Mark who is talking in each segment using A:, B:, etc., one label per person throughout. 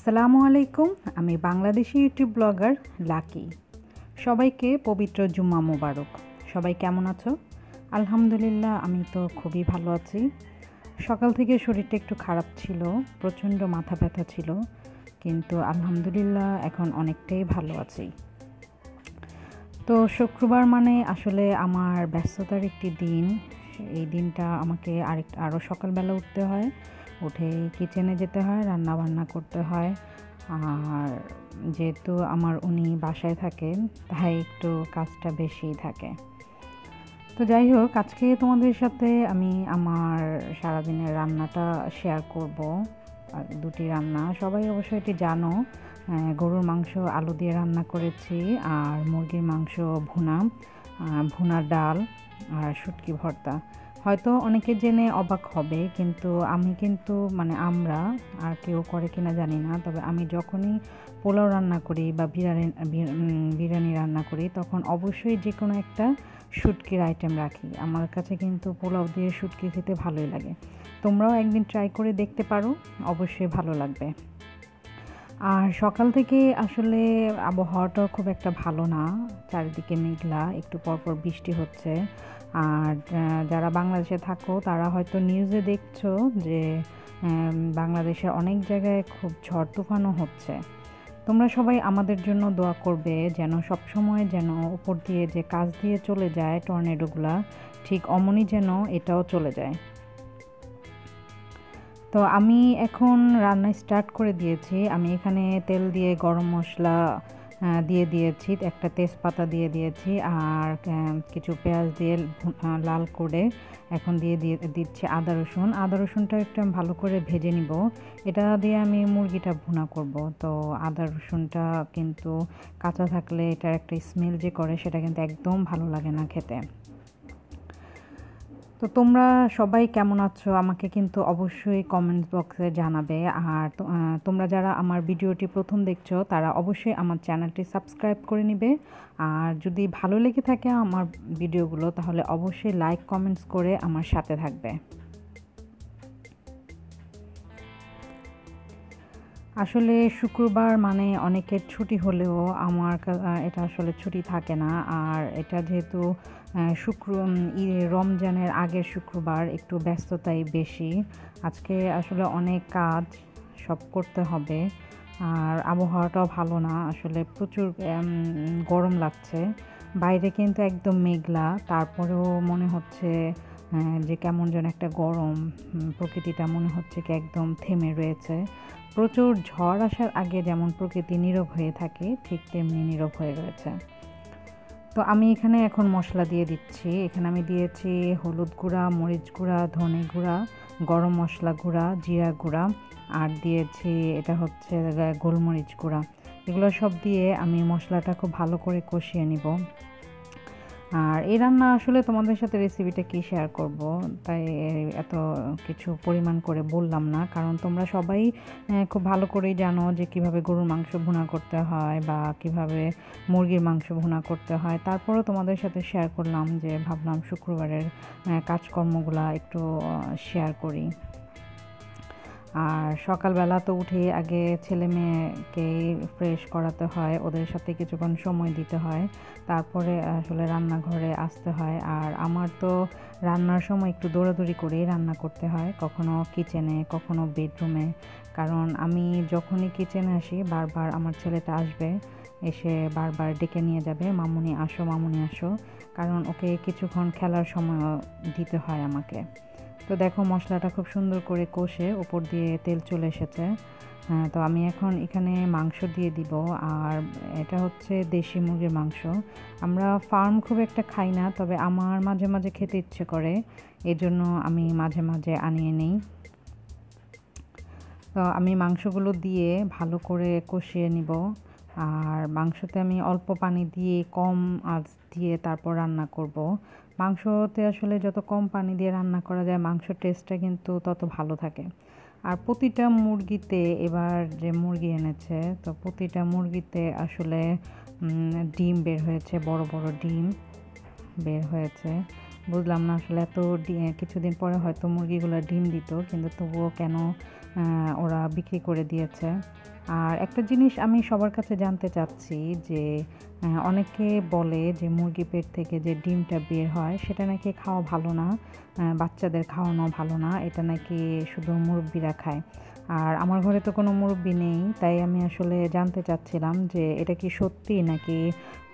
A: আসসালামু আলাইকুম, আমি বাংলাদেশি ইউটিউব ব্লগার লাকি। সবাইকে পবিত্র জুম্মা মোবারক। সবাই কেমন আছো? আলহামদুলিল্লাহ, আমি তো খুবই ভালো আছি। সকাল থেকে শরীরটা একটু খারাপ ছিল, প্রচণ্ড মাথা ব্যথা ছিল, কিন্তু আলহামদুলিল্লাহ এখন অনেকটাই ভালো আছি। তো শুক্রবার মানে আসলে আমার ব্যস্ততার একটি দিন। এই দিনটা আমাকে আরেক আরও সকালবেলা উঠতে হয়। উঠে কিচেনে যেতে হয় রান্না বান্না করতে হয়। আর যেহেতু আমার উনি বাসায় থাকেন, তাই একটু কাজটা বেশিই থাকে। তো যাই হোক, আজকে তোমাদের সাথে আমি আমার সারাদিনের রান্নাটা শেয়ার করব। আর দুটি রান্না, সবাই অবশ্যই এটি জানো। গরুর মাংস, আলু দিয়ে রান্না করেছি, আর মুরগির মাংস, ভুনা ভুনা ডাল, আর শুটকি ভর্তা। হয়তো অনেকে জেনে অবাক হবে, কিন্তু আমি কিন্তু মানে আমরা আর কেউ করে কিনা জানি না, তবে আমি যখনই পোলাও রান্না করি বা বিরিয়ানি বিরিয়ানি রান্না করি, তখন অবশ্যই যে কোনো একটা শুটকির আইটেম রাখি। আমার কাছে কিন্তু পোলাও দিয়ে শুটকি খেতে ভালোই লাগে। তোমরাও একদিন ট্রাই করে দেখতে পারো, অবশ্যই ভালো লাগবে। আর সকাল থেকে আসলে আবহাওয়াটাও খুব একটা ভালো না, চারিদিকে মেঘলা, একটু পরপর বৃষ্টি হচ্ছে। আর যারা বাংলাদেশে থাকো, তারা হয়তো নিউজে দেখছ যে বাংলাদেশের অনেক জায়গায় খুব ঝড় তুফানও হচ্ছে। তোমরা সবাই আমাদের জন্য দোয়া করবে যেন সবসময় যেন উপর দিয়ে যে কাজ দিয়ে চলে যায় টর্নেডোগুলা, ঠিক অমনই যেন এটাও চলে যায়। তো আমি এখন রান্না স্টার্ট করে দিয়েছি। আমি এখানে তেল দিয়ে গরম মশলা দিয়ে দিয়েছি, একটা তেজপাতা দিয়ে দিয়েছি আর কিছু পেঁয়াজ দিয়ে লাল করে এখন দিয়ে দিয়ে দিচ্ছি আদা রসুন। আদা রসুনটা একটু ভালো করে ভেজে নিব। এটা দিয়ে আমি মুরগিটা ভুনা করব। তো আদা রসুনটা কিন্তু কাঁচা থাকলে এটার একটা স্মেল যে করে সেটা কিন্তু একদম ভালো লাগে না খেতে। তো তোমরা সবাই কেমন আছো? আমাকে কিন্তু অবশ্যই কমেন্ট বক্সে জানাবে। আর তোমরা যারা আমার ভিডিওটি প্রথম দেখছ, তারা অবশ্যই আমার চ্যানেলটি সাবস্ক্রাইব করে নিবে। আর যদি ভালো লেগে থাকে আমার ভিডিওগুলো, তাহলে অবশ্যই লাইক কমেন্টস করে আমার সাথে থাকবে। আসলে শুক্রবার মানে অনেকের ছুটি হলেও আমার এটা আসলে ছুটি থাকে না। আর এটা যেহেতু শুক্র রমজানের আগের শুক্রবার একটু ব্যস্ততাই বেশি। আজকে আসলে অনেক কাজ সব করতে হবে। আর আবহাওয়াটাও ভালো না, আসলে প্রচুর গরম লাগছে। বাইরে কিন্তু একদম মেঘলা, তারপরেও মনে হচ্ছে যে কেমন যেন একটা গরম প্রকৃতিটা মনে হচ্ছে কি একদম থেমে রয়েছে। প্রচুর ঝড় আসার আগে যেমন প্রকৃতি নীরব হয়ে থাকে, ঠিক তেমনি নীরব হয়ে রয়েছে। তো আমি এখানে এখন মশলা দিয়ে দিচ্ছি। এখানে আমি দিয়েছি হলুদ গুঁড়া, মরিচ গুঁড়া, ধনে গুঁড়া, গরম মশলা গুঁড়া, জিরা গুঁড়া আর দিয়েছি এটা হচ্ছে গোলমরিচ গুঁড়া। এগুলো সব দিয়ে আমি মশলাটা খুব ভালো করে কষিয়ে নিব। আর এই রান্না আসলে তোমাদের সাথে রেসিপিটা কি শেয়ার করব? তাই এত কিছু পরিমাণ করে বললাম না। কারণ তোমরা সবাই খুব ভালো করেই জানো যে কীভাবে গরুর মাংস ভুনা করতে হয় বা কীভাবে মুরগির মাংস ভুনা করতে হয়। তারপরেও তোমাদের সাথে শেয়ার করলাম যে ভাবলাম শুক্রবারের কাজকর্মগুলো একটু শেয়ার করি। আর সকালবেলা তো উঠে আগে ছেলে মেয়েকে ফ্রেশ করাতে হয়, ওদের সাথে কিছুক্ষণ সময় দিতে হয়, তারপরে আসলে রান্নাঘরে আসতে হয়। আর আমার তো রান্নার সময় একটু দৌড়াদৌড়ি করেই রান্না করতে হয়, কখনো কিচেনে কখনো বেডরুমে কারণ আমি যখনই কিচেনে আসি, বারবার আমার ছেলেটা আসবে, এসে বারবার ডেকে নিয়ে যাবে, মামুনি আসো মামুনি আসো। কারণ ওকে কিছুক্ষণ খেলার সময় দিতে হয় আমাকে। তো দেখো মশলাটা খুব সুন্দর করে কষে ওপর দিয়ে তেল চলে এসেছে। তো আমি এখন এখানে মাংস দিয়ে দিব। আর এটা হচ্ছে দেশি মুরগির মাংস। আমরা ফার্ম খুব একটা খাই না, তবে আমার মাঝে মাঝে খেতে ইচ্ছে করে। এজন্য আমি মাঝে মাঝে আনিয়ে নিই। তো আমি মাংসগুলো দিয়ে ভালো করে কষিয়ে নিব। আর মাংসতে আমি অল্প পানি দিয়ে, কম আঁচ দিয়ে তারপর রান্না করব। মাংসতে আসলে যত কম পানি দিয়ে রান্না করা যায় মাংসর টেস্টটা কিন্তু তত ভালো থাকে। আর প্রতিটা মুরগিতে এবার যে মুরগি এনেছে, তো প্রতিটা মুরগিতে আসলে ডিম বের হয়েছে, বড় বড় ডিম বের হয়েছে। বুঝলাম না আসলে এত কিছুদিন পরে হয়তো মুরগিগুলো ডিম দিত, কিন্তু তবুও কেন ওরা বিক্রি করে দিয়েছে? আর একটা জিনিস আমি সবার কাছে জানতে চাচ্ছি যে অনেকে বলে যে মুরগি পেট থেকে যে ডিমটা বের হয়, সেটা নাকি খাওয়া ভালো না বাচ্চাদের খাওয়ানো ভালো না, এটা নাকি শুধু মুরব্বীরা খায়। আর আমার ঘরে তো কোনো মুরব্বী নেই, তাই আমি আসলে জানতে চাচ্ছিলাম যে এটা কি সত্যি নাকি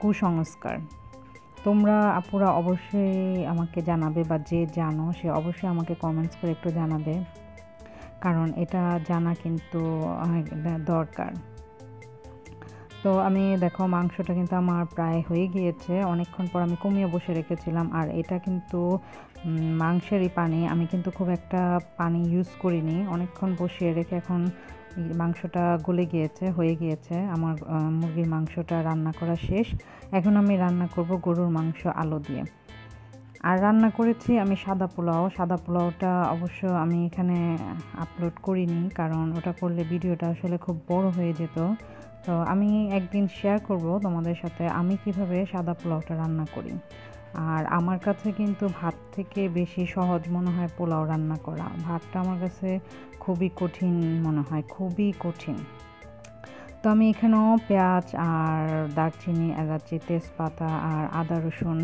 A: কুসংস্কার? তোমরা আপুরা অবশ্যই আমাকে জানাবে বা যে জানো, সে অবশ্যই আমাকে কমেন্টস করে একটু জানাবে। কারণ এটা জানা কিন্তু দরকার। তো আমি, দেখো, মাংসটা কিন্তু আমার প্রায় হয়ে গিয়েছে। অনেকক্ষণ পর আমি কমিয়ে বসে রেখেছিলাম। আর এটা কিন্তু মাংসেরই পানি। আমি কিন্তু খুব একটা পানি ইউজ করিনি। অনেকক্ষণ বসিয়ে রেখে এখন মাংসটা গলে গিয়েছে, হয়ে গিয়েছে। আমার মুরগির মাংসটা রান্না করা শেষ। এখন আমি রান্না করব গরুর মাংস আলো দিয়ে। আর রান্না করেছি আমি সাদা পোলাও। সাদা পোলাওটা অবশ্য আমি এখানে আপলোড করিনি, কারণ ওটা করলে ভিডিওটা আসলে খুব বড় হয়ে যেত। তো আমি একদিন শেয়ার করব তোমাদের সাথে আমি কীভাবে সাদা পোলাওটা রান্না করি। আর আমার কাছে কিন্তু ভাত থেকে বেশি সহজ মনে হয় পোলাও রান্না করা। ভাতটা আমার কাছে খুবই কঠিন মনে হয়, খুবই কঠিন। তো আমি এখানেও পেঁয়াজ আর দারচিনি, এলাচি, তেজপাতা আর আদা রসুন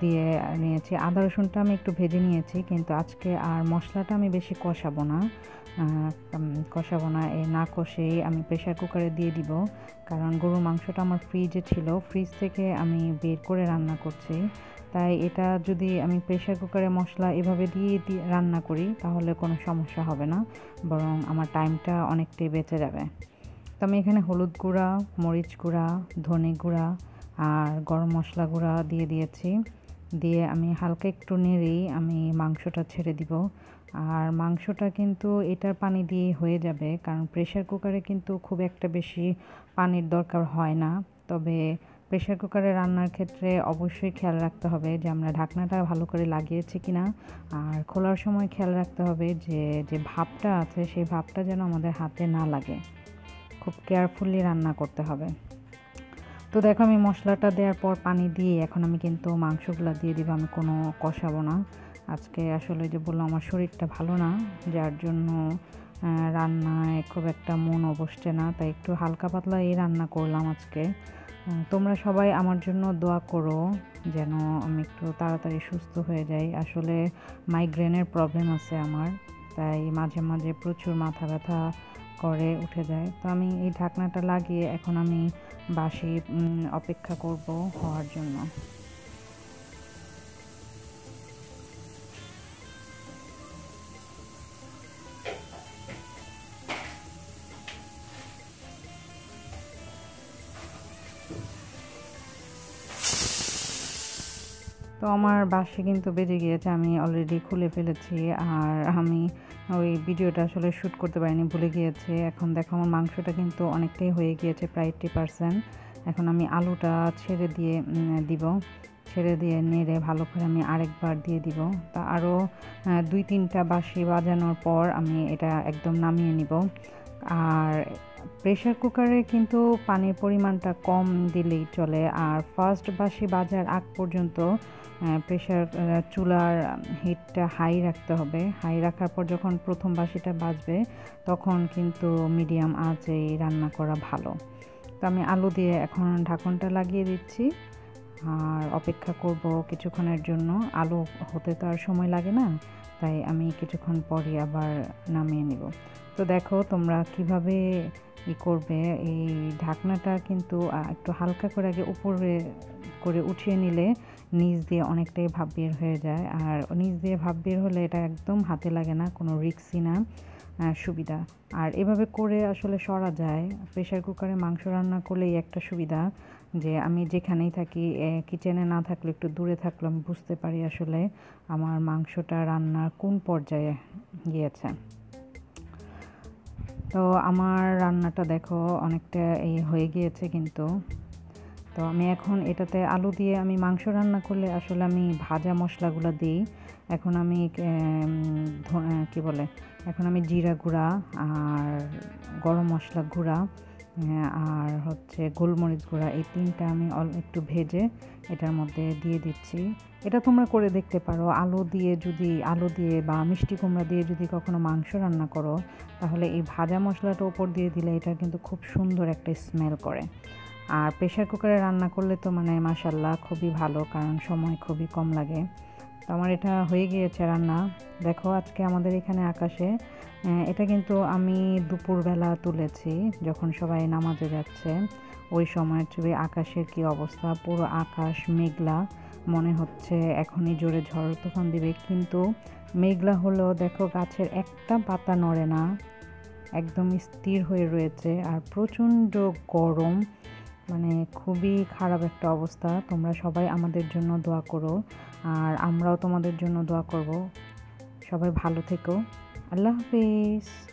A: দিয়ে নিয়েছি। আদা রসুনটা আমি একটু ভেজে নিয়েছি, কিন্তু আজকে আর মশলাটা আমি বেশি কষাবো না। কষাবো না, এই না কষেই আমি প্রেশার কুকারে দিয়ে দিব, কারণ গরুর মাংসটা আমার ফ্রিজে ছিল। ফ্রিজ থেকে আমি বের করে রান্না করছি। তাই এটা যদি আমি প্রেশার কুকারে মশলা এভাবে দিয়ে রান্না করি, তাহলে কোনো সমস্যা হবে না, বরং আমার টাইমটা অনেকটাই বেঁচে যাবে। তো আমি এখানে হলুদ গুঁড়া, মরিচ গুঁড়া, ধনে গুঁড়া আর গরম মশলা গুঁড়া দিয়ে দিয়েছি। দিয়ে আমি হালকা একটু নেড়েই আমি মাংসটা ছেড়ে দিব। আর মাংসটা কিন্তু এটার পানি দিয়ে হয়ে যাবে কারণ প্রেশার কুকারে কিন্তু খুব একটা বেশি পানির দরকার হয় না। তবে প্রেশার কুকারে রান্নার ক্ষেত্রে অবশ্যই খেয়াল রাখতে হবে যে আমরা ঢাকনাটা ভালো করে লাগিয়েছি কি না আর খোলার সময় খেয়াল রাখতে হবে যে যে ভাবটা আছে সেই ভাবটা যেন আমাদের হাতে না লাগে। খুব কেয়ারফুলি রান্না করতে হবে। তো দেখো আমি মশলাটা দেওয়ার পর পানি দিয়ে এখন আমি কিন্তু মাংসগুলো দিয়ে দিব, আমি কোনো কষাবো না। আজকে আসলে যে বললাম, আমার শরীরটা ভালো না, যার জন্য রান্নায় খুব একটা মন বসছে না, তাই একটু হালকা পাতলা এই রান্না করলাম আজকে। তোমরা সবাই আমার জন্য দোয়া করো যেন আমি একটু তাড়াতাড়ি সুস্থ হয়ে যাই। আসলে মাইগ্রেনের প্রবলেম আছে আমার, তাই মাঝে মাঝে প্রচুর মাথা ব্যথা করে উঠে যায়। তো আমি এই ঢাকনাটা লাগিয়ে এখন আমি বাসি অপেক্ষা করব হওয়ার জন্য। আমার বাসে কিন্তু বেজে গিয়েছে, আমি অলরেডি খুলে ফেলেছি আর আমি ওই ভিডিওটা আসলে শ্যুট করতে পারিনি, ভুলে গিয়েছে। এখন দেখো আমার মাংসটা কিন্তু অনেকটাই হয়ে গিয়েছে, প্রায় এইট্টি পারসেন্ট এখন আমি আলুটা ছেড়ে দিয়ে দিব। ছেড়ে দিয়ে নেড়ে ভালো করে আমি আরেকবার দিয়ে দিব। তা আরও দুই তিনটা বাসি বাজানোর পর আমি এটা একদম নামিয়ে নিব। আর প্রেশার কুকারে কিন্তু পানির পরিমাণটা কম দিলেই চলে। আর ফার্স্ট বাসি বাজার আগ পর্যন্ত প্রেশার চুলার হিটটা হাই রাখতে হবে। হাই রাখার পর যখন প্রথম বাসিটা বাজবে, তখন কিন্তু মিডিয়াম আঁচেই রান্না করা ভালো। তো আমি আলু দিয়ে এখন ঢাকনটা লাগিয়ে দিচ্ছি। আর অপেক্ষা করব কিছুক্ষণের জন্য। আলু হতে তো আর সময় লাগে না, তাই আমি কিছুক্ষণ পরই আবার নামিয়ে নিব। তো দেখো তোমরা কীভাবে ই করবে। এই ঢাকনাটা কিন্তু একটু হালকা করে আগে উপরে করে উঠিয়ে নিলে নিচ দিয়ে অনেকটাই ভাব বের হয়ে যায়। আর নিচ দিয়ে ভাব বের হলে এটা একদম হাতে লাগে না, কোনো রিক্সি না। সুবিধা। আর এভাবে করে আসলে সরা যায়। প্রেশার কুকারে মাংস রান্না করলেই একটা সুবিধা যে আমি যেখানেই থাকি কিচেনে না থাকলে একটু দূরে থাকলে আমি বুঝতে পারি আসলে আমার মাংসটা রান্নার কোন পর্যায়ে গিয়েছে। তো আমার রান্নাটা দেখো অনেকটা এই হয়ে গিয়েছে কিন্তু। তো আমি এখন এটাতে আলু দিয়ে আমি মাংস রান্না করলে আসলে আমি ভাজা মশলাগুলো দিই। এখন আমি কি বলে এখন আমি জিরা গুঁড়া আর গরম মশলা গুঁড়া আর হচ্ছে গোলমরিচ গুঁড়া, এই তিনটা আমি অল একটু ভেজে এটার মধ্যে দিয়ে দিচ্ছি। এটা তোমরা করে দেখতে পারো। আলু দিয়ে যদি, আলু দিয়ে বা মিষ্টি কুমড়া দিয়ে যদি কখনো মাংস রান্না করো, তাহলে এই ভাজা মশলাটা ওপর দিয়ে দিলে এটা কিন্তু খুব সুন্দর একটা স্মেল করে। আর প্রেশার কুকারে রান্না করলে তো মানে মাসাল্লাহ খুবই ভালো, কারণ সময় খুবই কম লাগে। তো আমার এটা হয়ে গিয়েছে রান্না। দেখো আজকে আমাদের এখানে আকাশে এটা কিন্তু আমি দুপুরবেলা তুলেছি যখন সবাই নামাজে যাচ্ছে। ওই সময়ের ছবি, আকাশের কি অবস্থা? পুরো আকাশ মেঘলা, মনে হচ্ছে এখনই জোরে ঝড় তুফান দিবে। কিন্তু মেঘলা হলেও দেখো গাছের একটা পাতা নড়ে না, একদম স্থির হয়ে রয়েছে। আর প্রচণ্ড গরম মানে খুবই খারাপ একটা অবস্থা। তোমরা সবাই আমাদের জন্য দোয়া করো। আর আমরাও তোমাদের জন্য দোয়া করব। সবাই ভালো থেকো। আল্লাহ হাফিজ।